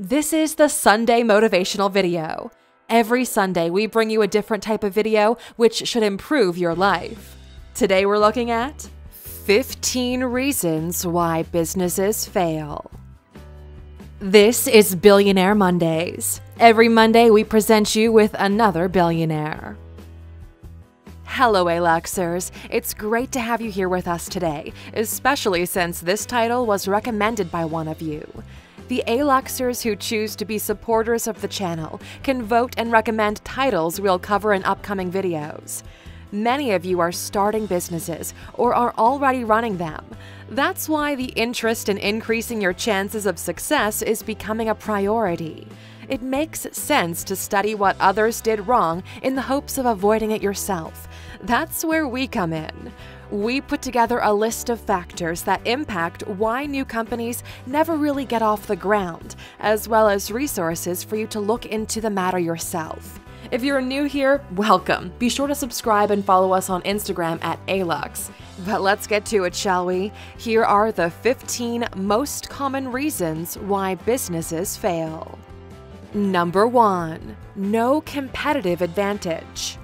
This is the Sunday motivational video. Every Sunday, we bring you a different type of video which should improve your life. Today, we're looking at 15 reasons why businesses fail. This is Billionaire Mondays. Every Monday, we present you with another billionaire. Hello, Aluxers. It's great to have you here with us today, especially since this title was recommended by one of you. The Aluxers who choose to be supporters of the channel can vote and recommend titles we'll cover in upcoming videos. Many of you are starting businesses or are already running them. That's why the interest in increasing your chances of success is becoming a priority. It makes sense to study what others did wrong in the hopes of avoiding it yourself. That's where we come in. We put together a list of factors that impact why new companies never really get off the ground, as well as resources for you to look into the matter yourself. If you're new here, welcome. Be sure to subscribe and follow us on Instagram at Alux. But let's get to it, shall we? Here are the 15 most common reasons why businesses fail. Number 1. No competitive advantage.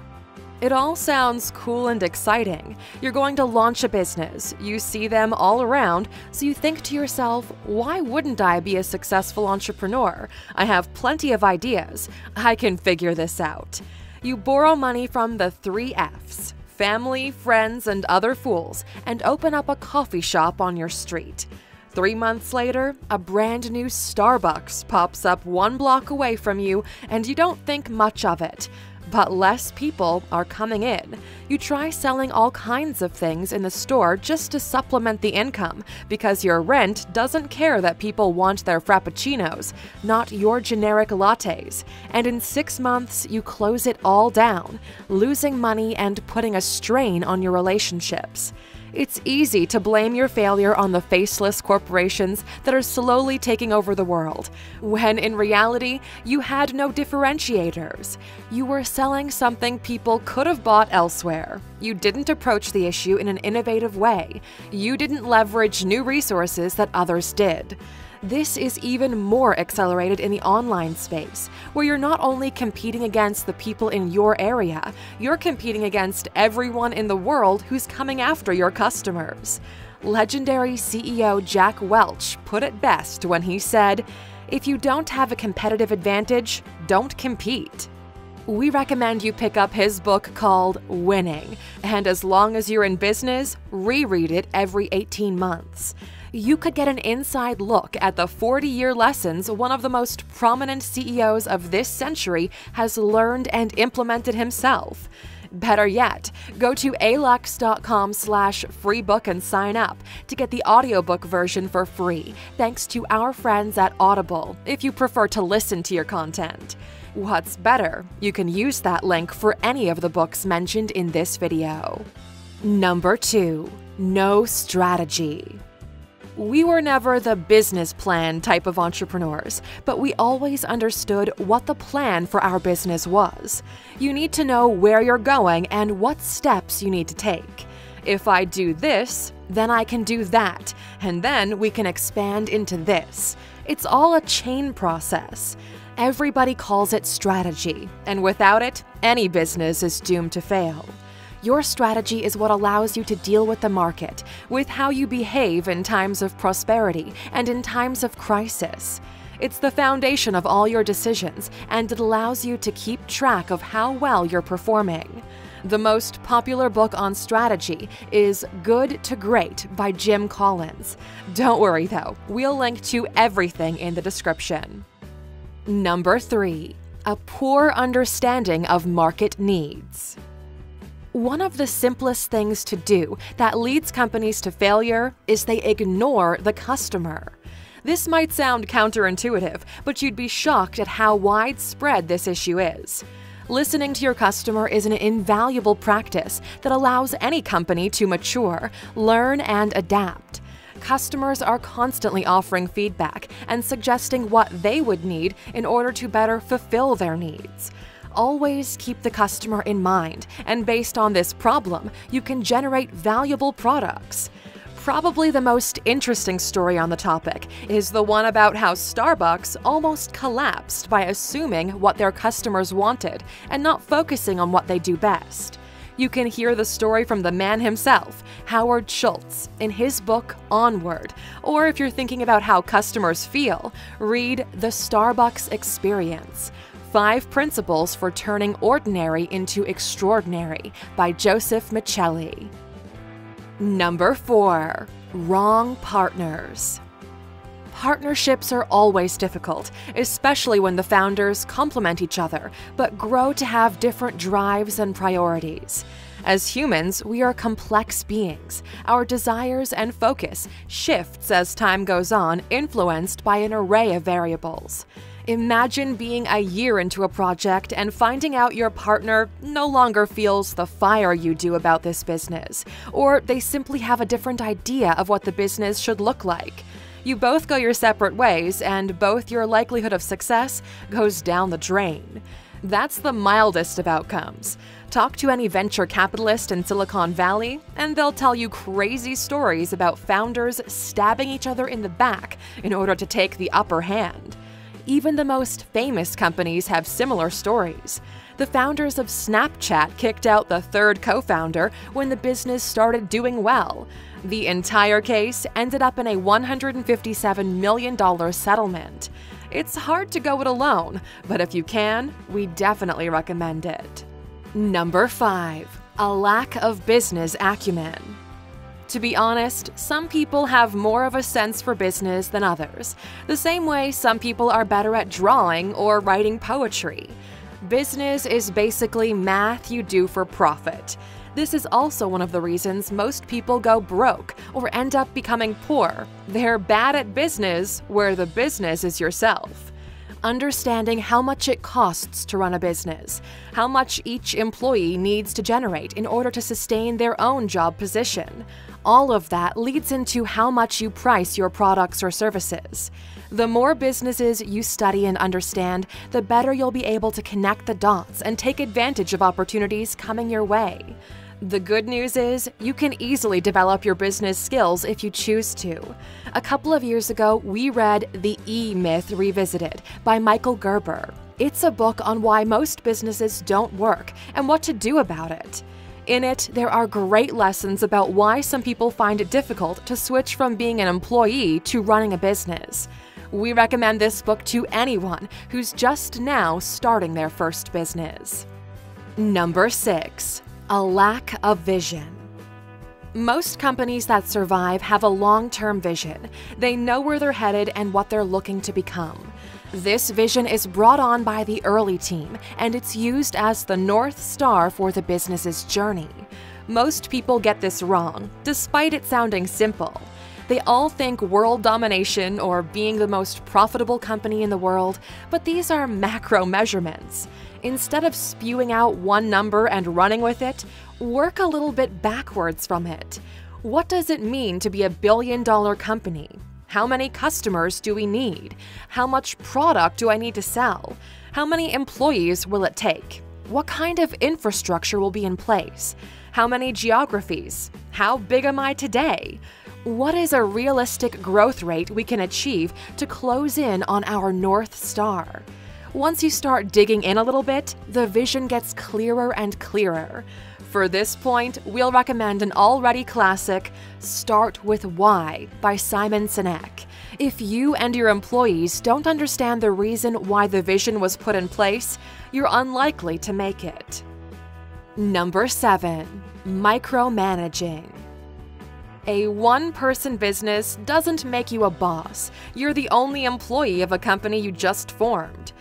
It all sounds cool and exciting. You're going to launch a business, you see them all around, so you think to yourself, why wouldn't I be a successful entrepreneur? I have plenty of ideas. I can figure this out. You borrow money from the three F's family, friends, and other fools, and open up a coffee shop on your street. Three months later, a brand new Starbucks pops up one block away from you, and you don't think much of it but less people are coming in. You try selling all kinds of things in the store just to supplement the income because your rent doesn't care that people want their frappuccinos, not your generic lattes. And in six months, you close it all down, losing money and putting a strain on your relationships. It's easy to blame your failure on the faceless corporations that are slowly taking over the world, when in reality, you had no differentiators. You were selling something people could have bought elsewhere. You didn't approach the issue in an innovative way. You didn't leverage new resources that others did. This is even more accelerated in the online space, where you're not only competing against the people in your area, you're competing against everyone in the world who's coming after your customers. Legendary CEO Jack Welch put it best when he said, If you don't have a competitive advantage, don't compete we recommend you pick up his book called Winning, and as long as you're in business, reread it every 18 months you could get an inside look at the 40 year lessons one of the most prominent CEOs of this century has learned and implemented himself. Better yet, go to alux.com slash freebook and sign up to get the audiobook version for free, thanks to our friends at Audible, if you prefer to listen to your content. What's better, you can use that link for any of the books mentioned in this video. Number 2. No strategy. We were never the business plan type of entrepreneurs, but we always understood what the plan for our business was. You need to know where you're going and what steps you need to take. If I do this, then I can do that, and then we can expand into this. It's all a chain process. Everybody calls it strategy, and without it, any business is doomed to fail. Your strategy is what allows you to deal with the market, with how you behave in times of prosperity and in times of crisis. It's the foundation of all your decisions, and it allows you to keep track of how well you're performing. The most popular book on strategy is Good to Great by Jim Collins. Don't worry though, we'll link to everything in the description. Number 3. A poor understanding of market needs. One of the simplest things to do that leads companies to failure is they ignore the customer. This might sound counterintuitive, but you'd be shocked at how widespread this issue is. Listening to your customer is an invaluable practice that allows any company to mature, learn, and adapt. Customers are constantly offering feedback and suggesting what they would need in order to better fulfill their needs. Always keep the customer in mind, and based on this problem, you can generate valuable products. Probably the most interesting story on the topic is the one about how Starbucks almost collapsed by assuming what their customers wanted and not focusing on what they do best. You can hear the story from the man himself, Howard Schultz, in his book Onward. Or if you're thinking about how customers feel, read The Starbucks Experience Five Principles for Turning Ordinary into Extraordinary by Joseph Michelli. Number 4. Wrong Partners. Partnerships are always difficult, especially when the founders complement each other but grow to have different drives and priorities. As humans, we are complex beings. Our desires and focus shifts as time goes on, influenced by an array of variables. Imagine being a year into a project and finding out your partner no longer feels the fire you do about this business, or they simply have a different idea of what the business should look like. You both go your separate ways, and both your likelihood of success goes down the drain. That's the mildest of outcomes. Talk to any venture capitalist in Silicon Valley, and they'll tell you crazy stories about founders stabbing each other in the back in order to take the upper hand. Even the most famous companies have similar stories. The founders of Snapchat kicked out the third co founder when the business started doing well. The entire case ended up in a $157 million settlement. It's hard to go it alone, but if you can, we definitely recommend it. Number 5. A lack of business acumen. To be honest, some people have more of a sense for business than others, the same way some people are better at drawing or writing poetry. Business is basically math you do for profit. This is also one of the reasons most people go broke or end up becoming poor. They're bad at business where the business is yourself understanding how much it costs to run a business, how much each employee needs to generate in order to sustain their own job position. All of that leads into how much you price your products or services. The more businesses you study and understand, the better you'll be able to connect the dots and take advantage of opportunities coming your way. The good news is, you can easily develop your business skills if you choose to. A couple of years ago, we read The E Myth Revisited by Michael Gerber. It's a book on why most businesses don't work and what to do about it. In it, there are great lessons about why some people find it difficult to switch from being an employee to running a business. We recommend this book to anyone who's just now starting their first business. Number 6 a lack of vision. Most companies that survive have a long term vision. They know where they're headed and what they're looking to become. This vision is brought on by the early team, and it's used as the North Star for the business's journey. Most people get this wrong, despite it sounding simple. They all think world domination or being the most profitable company in the world, but these are macro measurements. Instead of spewing out one number and running with it, work a little bit backwards from it. What does it mean to be a billion dollar company? How many customers do we need? How much product do I need to sell? How many employees will it take? What kind of infrastructure will be in place? How many geographies? How big am I today? What is a realistic growth rate we can achieve to close in on our North Star? Once you start digging in a little bit, the vision gets clearer and clearer. For this point, we'll recommend an already classic, Start with Why by Simon Sinek. If you and your employees don't understand the reason why the vision was put in place, you're unlikely to make it. Number 7. Micromanaging. A one person business doesn't make you a boss. You're the only employee of a company you just formed.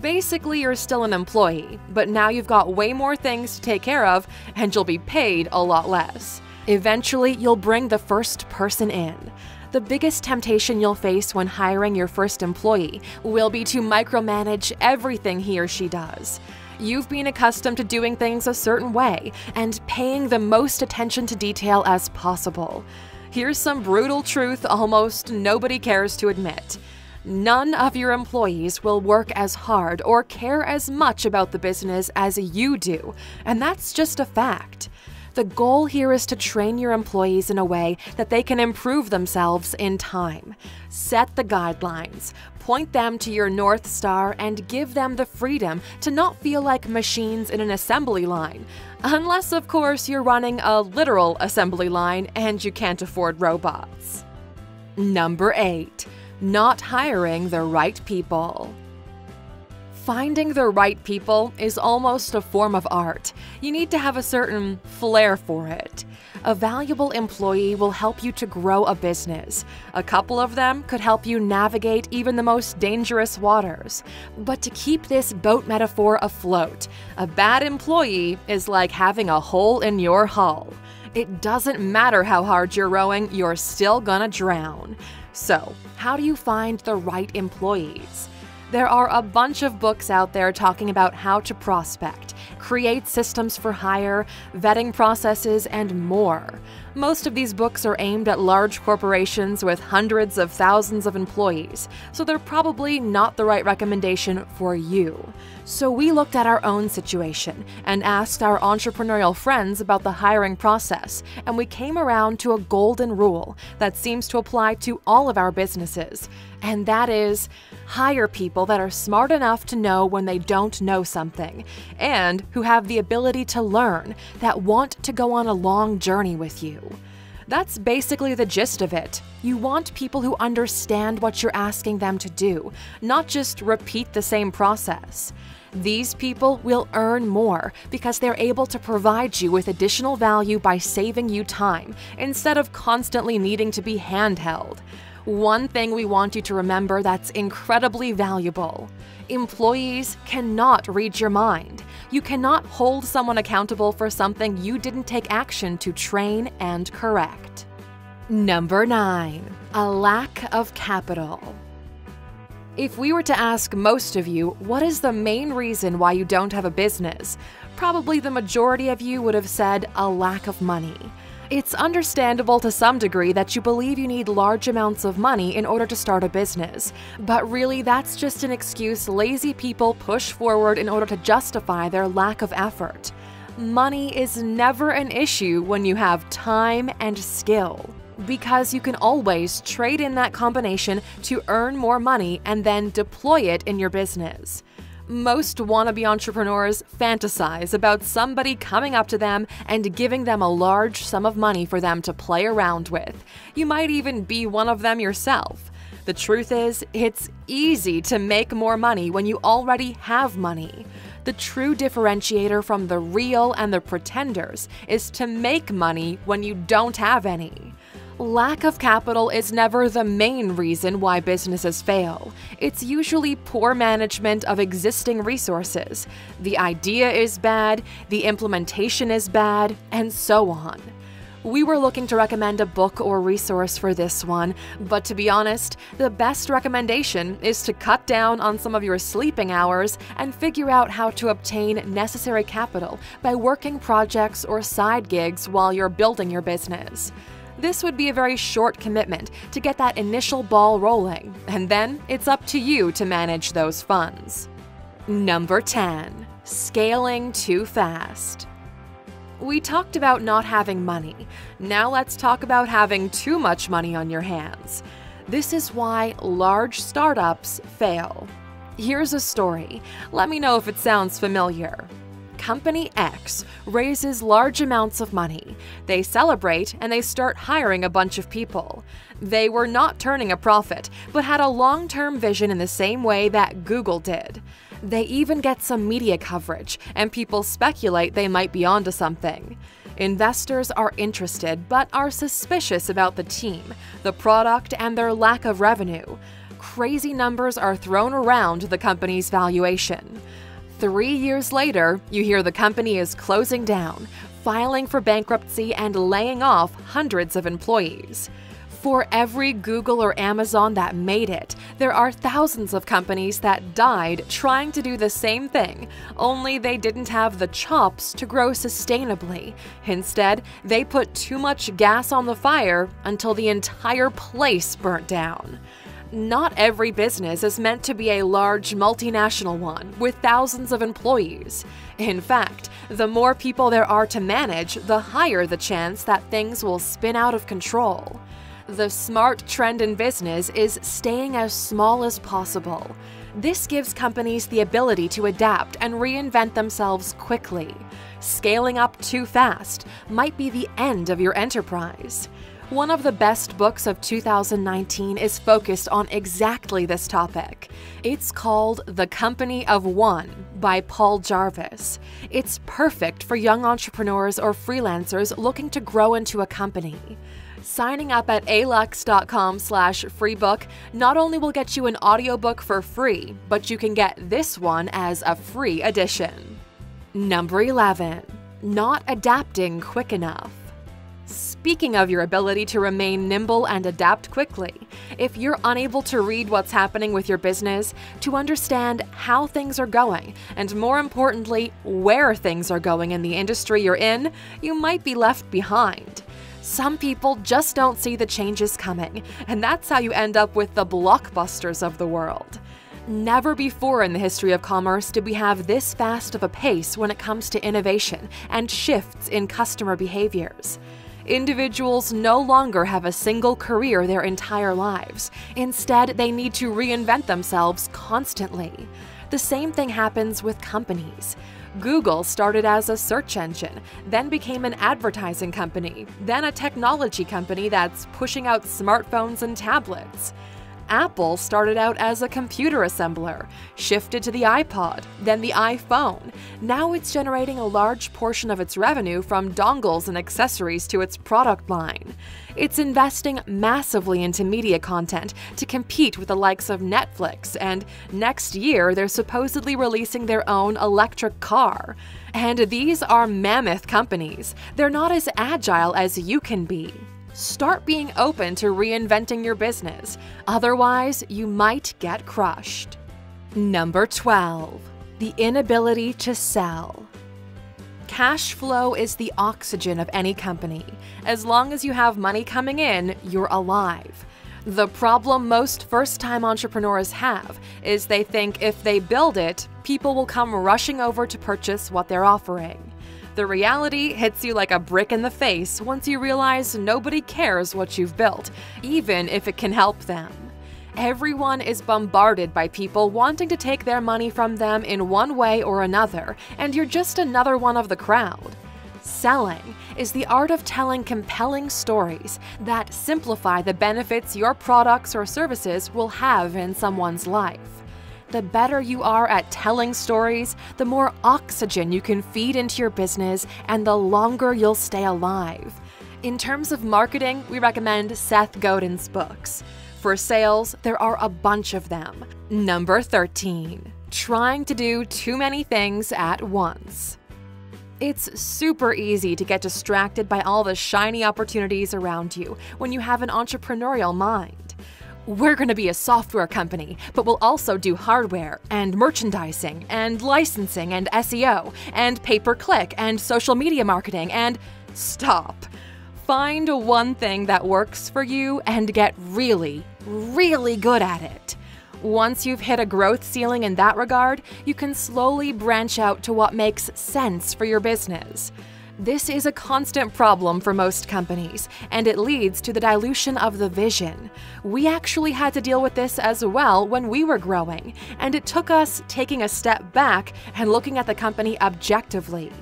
Basically, you're still an employee, but now you've got way more things to take care of and you'll be paid a lot less. Eventually, you'll bring the first person in. The biggest temptation you'll face when hiring your first employee will be to micromanage everything he or she does. You've been accustomed to doing things a certain way and paying the most attention to detail as possible. Here's some brutal truth almost nobody cares to admit. None of your employees will work as hard or care as much about the business as you do, and that's just a fact. The goal here is to train your employees in a way that they can improve themselves in time. Set the guidelines, point them to your North Star, and give them the freedom to not feel like machines in an assembly line. Unless, of course, you're running a literal assembly line and you can't afford robots. Number 8. Not hiring the right people. Finding the right people is almost a form of art. You need to have a certain flair for it. A valuable employee will help you to grow a business. A couple of them could help you navigate even the most dangerous waters. But to keep this boat metaphor afloat, a bad employee is like having a hole in your hull. It doesn't matter how hard you're rowing, you're still gonna drown. So, how do you find the right employees? There are a bunch of books out there talking about how to prospect, create systems for hire, vetting processes, and more. Most of these books are aimed at large corporations with hundreds of thousands of employees, so they're probably not the right recommendation for you. So we looked at our own situation and asked our entrepreneurial friends about the hiring process, and we came around to a golden rule that seems to apply to all of our businesses, and that is hire people that are smart enough to know when they don't know something, and who have the ability to learn, that want to go on a long journey with you. That's basically the gist of it. You want people who understand what you're asking them to do, not just repeat the same process. These people will earn more because they're able to provide you with additional value by saving you time instead of constantly needing to be handheld. One thing we want you to remember that's incredibly valuable employees cannot read your mind. You cannot hold someone accountable for something you didn't take action to train and correct. Number 9. A lack of capital. If we were to ask most of you what is the main reason why you don't have a business, probably the majority of you would have said a lack of money. It's understandable to some degree that you believe you need large amounts of money in order to start a business, but really that's just an excuse lazy people push forward in order to justify their lack of effort. Money is never an issue when you have time and skill because you can always trade in that combination to earn more money and then deploy it in your business. Most wannabe entrepreneurs fantasize about somebody coming up to them and giving them a large sum of money for them to play around with. You might even be one of them yourself. The truth is, it's easy to make more money when you already have money. The true differentiator from the real and the pretenders is to make money when you don't have any. Lack of capital is never the main reason why businesses fail. It's usually poor management of existing resources. The idea is bad, the implementation is bad, and so on. We were looking to recommend a book or resource for this one, but to be honest, the best recommendation is to cut down on some of your sleeping hours and figure out how to obtain necessary capital by working projects or side gigs while you're building your business. This would be a very short commitment to get that initial ball rolling, and then it's up to you to manage those funds. Number 10. Scaling too fast. We talked about not having money. Now let's talk about having too much money on your hands. This is why large startups fail. Here's a story. Let me know if it sounds familiar. Company X raises large amounts of money. They celebrate and they start hiring a bunch of people. They were not turning a profit, but had a long term vision in the same way that Google did. They even get some media coverage, and people speculate they might be onto something. Investors are interested but are suspicious about the team, the product, and their lack of revenue. Crazy numbers are thrown around the company's valuation. Three years later, you hear the company is closing down, filing for bankruptcy, and laying off hundreds of employees. For every Google or Amazon that made it, there are thousands of companies that died trying to do the same thing, only they didn't have the chops to grow sustainably. Instead, they put too much gas on the fire until the entire place burnt down. Not every business is meant to be a large multinational one with thousands of employees. In fact, the more people there are to manage, the higher the chance that things will spin out of control. The smart trend in business is staying as small as possible. This gives companies the ability to adapt and reinvent themselves quickly. Scaling up too fast might be the end of your enterprise. One of the best books of 2019 is focused on exactly this topic. It's called The Company of One by Paul Jarvis. It's perfect for young entrepreneurs or freelancers looking to grow into a company. Signing up at alux.com slash freebook not only will get you an audiobook for free, but you can get this one as a free edition. Number 11. Not adapting quick enough. Speaking of your ability to remain nimble and adapt quickly, if you're unable to read what's happening with your business, to understand how things are going, and more importantly, where things are going in the industry you're in, you might be left behind. Some people just don't see the changes coming, and that's how you end up with the blockbusters of the world. Never before in the history of commerce did we have this fast of a pace when it comes to innovation and shifts in customer behaviors. Individuals no longer have a single career their entire lives. Instead, they need to reinvent themselves constantly. The same thing happens with companies. Google started as a search engine, then became an advertising company, then a technology company that's pushing out smartphones and tablets. Apple started out as a computer assembler, shifted to the iPod, then the iPhone. Now it's generating a large portion of its revenue from dongles and accessories to its product line. It's investing massively into media content to compete with the likes of Netflix, and next year they're supposedly releasing their own electric car. And these are mammoth companies. They're not as agile as you can be. Start being open to reinventing your business, otherwise, you might get crushed. Number 12. The inability to sell. Cash flow is the oxygen of any company. As long as you have money coming in, you're alive. The problem most first time entrepreneurs have is they think if they build it, people will come rushing over to purchase what they're offering. The reality hits you like a brick in the face once you realize nobody cares what you've built, even if it can help them. Everyone is bombarded by people wanting to take their money from them in one way or another, and you're just another one of the crowd. Selling is the art of telling compelling stories that simplify the benefits your products or services will have in someone's life the better you are at telling stories, the more oxygen you can feed into your business and the longer you'll stay alive. In terms of marketing, we recommend Seth Godin's books. For sales, there are a bunch of them. Number 13 Trying to do too many things at once. It's super easy to get distracted by all the shiny opportunities around you when you have an entrepreneurial mind. We're going to be a software company, but we'll also do hardware and merchandising and licensing and SEO and pay per click and social media marketing and stop. Find one thing that works for you and get really, really good at it. Once you've hit a growth ceiling in that regard, you can slowly branch out to what makes sense for your business. This is a constant problem for most companies, and it leads to the dilution of the vision. We actually had to deal with this as well when we were growing, and it took us taking a step back and looking at the company objectively.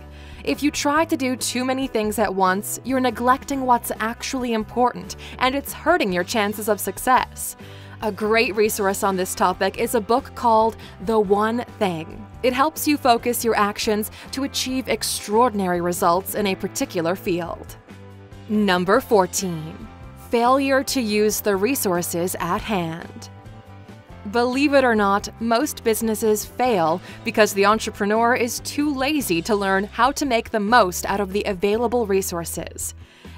If you try to do too many things at once, you're neglecting what's actually important, and it's hurting your chances of success. A great resource on this topic is a book called The One Thing. It helps you focus your actions to achieve extraordinary results in a particular field. Number 14. Failure to use the resources at hand. Believe it or not, most businesses fail because the entrepreneur is too lazy to learn how to make the most out of the available resources.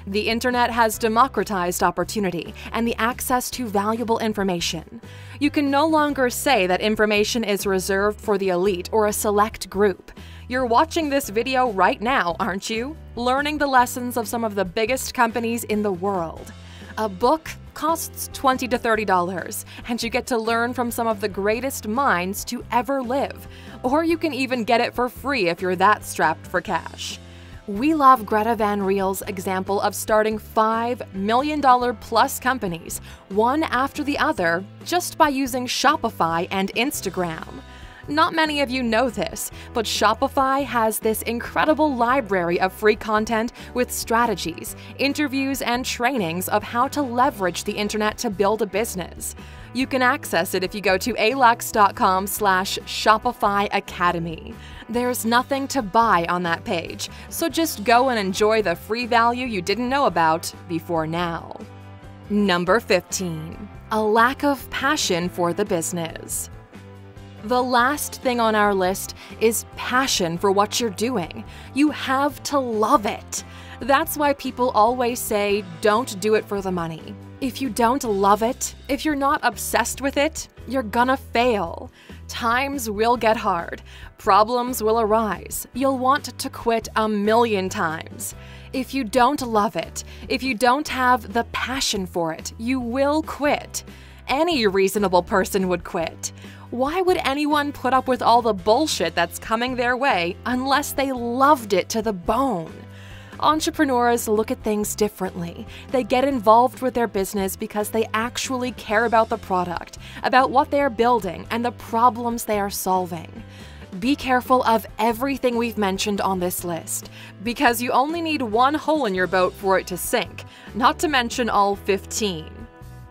The internet has democratized opportunity and the access to valuable information. You can no longer say that information is reserved for the elite or a select group. You're watching this video right now, aren't you? Learning the lessons of some of the biggest companies in the world. A book costs 20 to $30, and you get to learn from some of the greatest minds to ever live. Or you can even get it for free if you're that strapped for cash. We love Gretta Van Riel's example of starting $5 million plus companies, one after the other, just by using Shopify and Instagram. Not many of you know this, but Shopify has this incredible library of free content with strategies, interviews, and trainings of how to leverage the internet to build a business. You can access it if you go to alux.com slash Shopify Academy. There's nothing to buy on that page, so just go and enjoy the free value you didn't know about before now. Number 15. A lack of passion for the business. The last thing on our list is passion for what you're doing. You have to love it. That's why people always say, don't do it for the money. If you don't love it, if you're not obsessed with it, you're gonna fail. Times will get hard, problems will arise, you'll want to quit a million times. If you don't love it, if you don't have the passion for it, you will quit. Any reasonable person would quit. Why would anyone put up with all the bullshit that's coming their way unless they loved it to the bone? Entrepreneurs look at things differently. They get involved with their business because they actually care about the product, about what they're building, and the problems they are solving. Be careful of everything we've mentioned on this list, because you only need one hole in your boat for it to sink, not to mention all 15.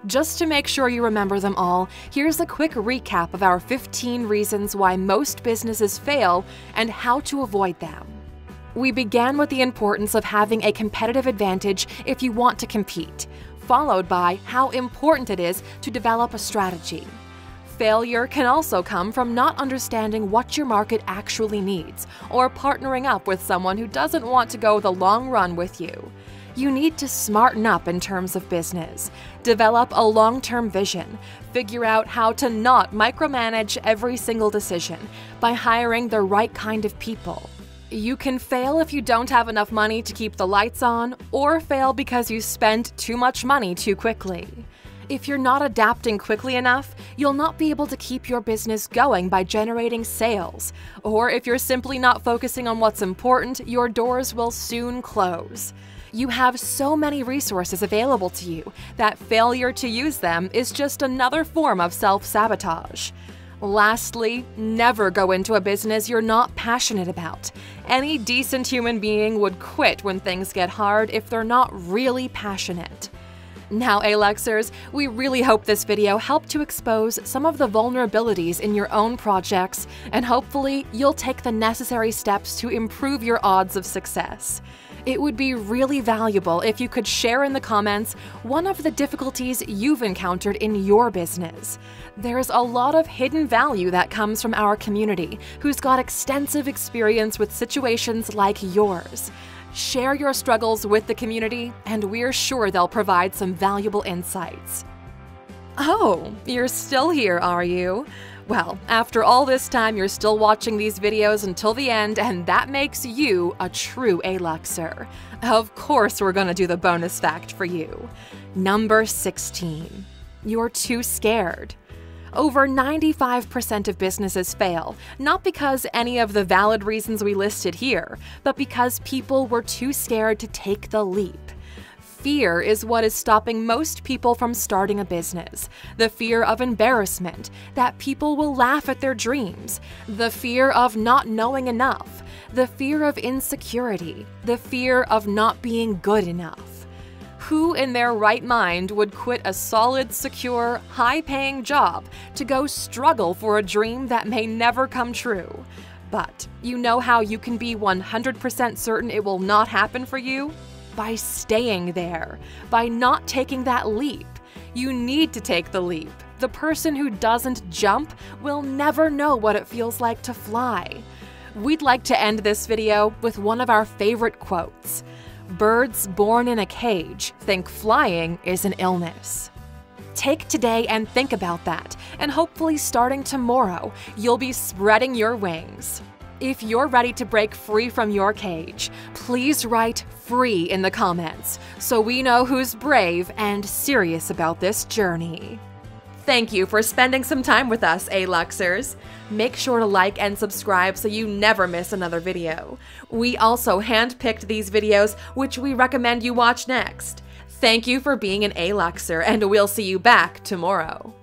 Just to make sure you remember them all, here's a quick recap of our 15 reasons why most businesses fail and how to avoid them. We began with the importance of having a competitive advantage if you want to compete, followed by how important it is to develop a strategy. Failure can also come from not understanding what your market actually needs or partnering up with someone who doesn't want to go the long run with you you need to smarten up in terms of business, develop a long term vision, figure out how to not micromanage every single decision by hiring the right kind of people. You can fail if you don't have enough money to keep the lights on, or fail because you spend too much money too quickly. If you're not adapting quickly enough, you'll not be able to keep your business going by generating sales. Or if you're simply not focusing on what's important, your doors will soon close. You have so many resources available to you that failure to use them is just another form of self sabotage. Lastly, never go into a business you're not passionate about. Any decent human being would quit when things get hard if they're not really passionate. Now, Aluxers, we really hope this video helped to expose some of the vulnerabilities in your own projects, and hopefully, you'll take the necessary steps to improve your odds of success. It would be really valuable if you could share in the comments one of the difficulties you've encountered in your business. There's a lot of hidden value that comes from our community who's got extensive experience with situations like yours. Share your struggles with the community, and we're sure they'll provide some valuable insights. Oh, you're still here, are you? Well, after all this time, you're still watching these videos until the end, and that makes you a true Aluxer. Of course, we're gonna do the bonus fact for you. Number 16. You're too scared. Over 95% of businesses fail, not because any of the valid reasons we listed here, but because people were too scared to take the leap. Fear is what is stopping most people from starting a business. The fear of embarrassment, that people will laugh at their dreams. The fear of not knowing enough. The fear of insecurity. The fear of not being good enough. Who in their right mind would quit a solid, secure, high paying job to go struggle for a dream that may never come true? But you know how you can be 100% certain it will not happen for you? By staying there, by not taking that leap. You need to take the leap. The person who doesn't jump will never know what it feels like to fly. We'd like to end this video with one of our favorite quotes Birds born in a cage think flying is an illness. Take today and think about that, and hopefully, starting tomorrow, you'll be spreading your wings. If you're ready to break free from your cage, please write free in the comments so we know who's brave and serious about this journey. Thank you for spending some time with us, Aluxers. Make sure to like and subscribe so you never miss another video. We also handpicked these videos, which we recommend you watch next. Thank you for being an Aluxer, and we'll see you back tomorrow.